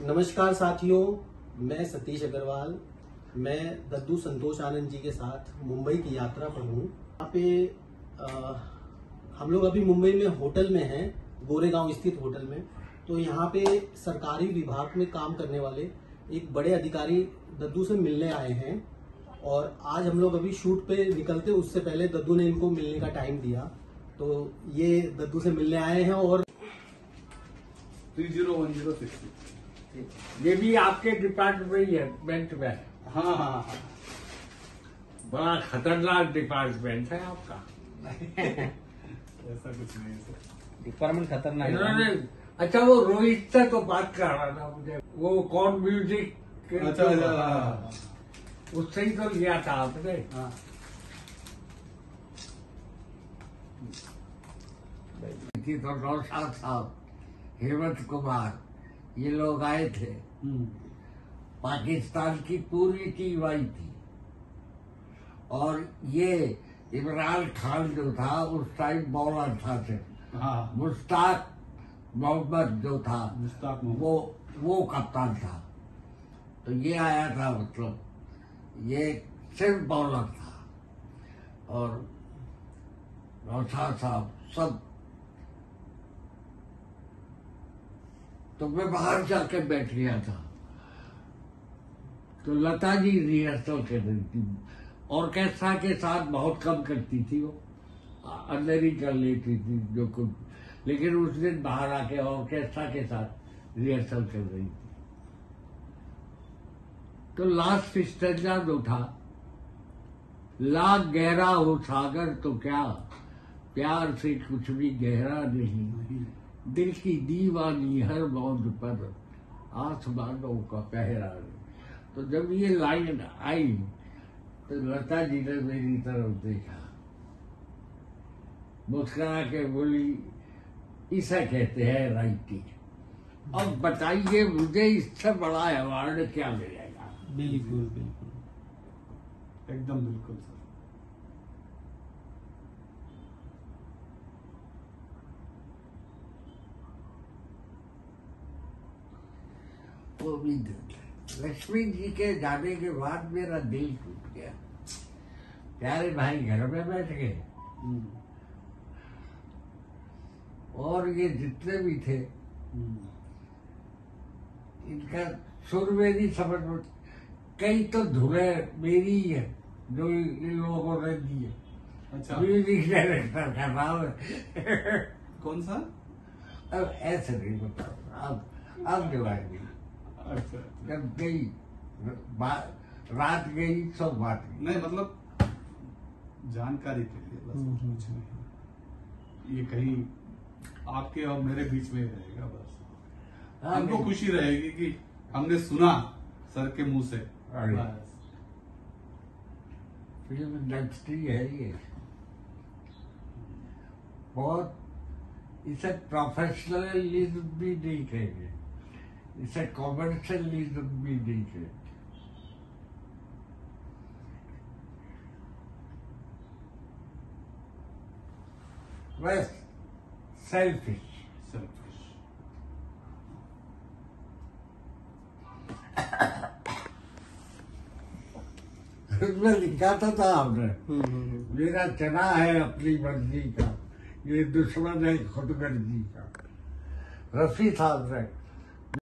नमस्कार साथियों मैं सतीश अग्रवाल। मैं दद्दू संतोष आनंद जी के साथ मुंबई की यात्रा पर हूँ। यहाँ पे आ, हम लोग अभी मुंबई में होटल में हैं गोरेगांव स्थित होटल में। तो यहाँ पे सरकारी विभाग में काम करने वाले एक बड़े अधिकारी दद्दू से मिलने आए हैं। और आज हम लोग अभी शूट पे निकलते उससे पहले दद्दू ने इनको मिलने का टाइम दिया। तो ये दद्दू से मिलने आए हैं और three zero one zero six. ये भी आपके डिपार्टमेंट में है हाँ हाँ। हाँ बड़ा खतरनाक डिपार्टमेंट है आपका। ऐसा कुछ नहीं है डिपार्टमेंट खतरनाक इन्होंने अच्छा वो रोहित से तो बात कर रहा था मुझे। वो कौन म्यूज़िक अच्छा हाँ, उससे ही तो लिया था आपने। हाँ। तो नौशाद साहब हेमंत कुमार। ये लोग आए थे। हम्म, पाकिस्तान की पूरी टीम आई थी। और ये इमरान खान जो था उस टाइम बॉलर था से हाँ। मुश्ताक मोहम्मद जो था मुश्ताक वो वो कप्तान था। तो ये आया था मतलब ये सिर्फ़ बॉलर था। और नौशाद साहब सब तो मैं बाहर जाके बैठ गया था। तो लता जी रिहर्सल कर रही थी। ऑर्केस्ट्रा के साथ बहुत कम करती थी वो। अंदर ही कर लेती थी जो कुछ। लेकिन उस दिन बाहर आके ऑर्केस्ट्रा के साथ रिहर्सल कर रही थी। तो लास्ट स्टेंजा जो था। लाख गहरा हो सागर तो क्या? प्यार से कुछ भी गहरा नहीं नहीं। दिल की दीवानी हर मौज पर आसमानों का पहरा। तो जब ये लाइन आई तो लता जी ने मेरी तरफ़ देखा। मुस्कुरा के बोली, इसे कहते हैं राइटिंग अब बताइए, मुझे इससे बड़ा अवार्ड क्या मिलेगा? बिल्कुल बिल्कुल। एकदम बिल्कुल, सर। भी लक्ष्मी जी के जाने के बाद मेरा दिल टूट गया। प्यारे भाई घर में बैठ गए। और ये जितने भी थे इनका सुर मेरी समझ में कई तो धुनें मेरी ही है जो इन लोगों ने दी है अच्छा। म्यूज़िक डायरेक्टर का नाम है कौन सा? अब ऐसे नहीं बताओ अब अब जवाब अच्छा जब गई रात गई सब बात गई। नहीं मतलब जानकारी के लिए बस कुछ नहीं। ये कहीं आपके और मेरे बीच में रहेगा बस। हाँ, हमको खुशी रहेगी कि हमने सुना सर के मुँह से। फ़िल्म इंडस्ट्री है ये। बहुत इसे प्रोफेशनलिज्म भी नहीं कहेंगे इसे कॉमर्शियलिज्म भी नहीं कहेंगे बस सेल्फिश सेल्फिश उसमें लिखा था, था आपने मेरा चना है अपनी मर्ज़ी का ये दुश्मन है खुदगर्जी का रफी साहब ने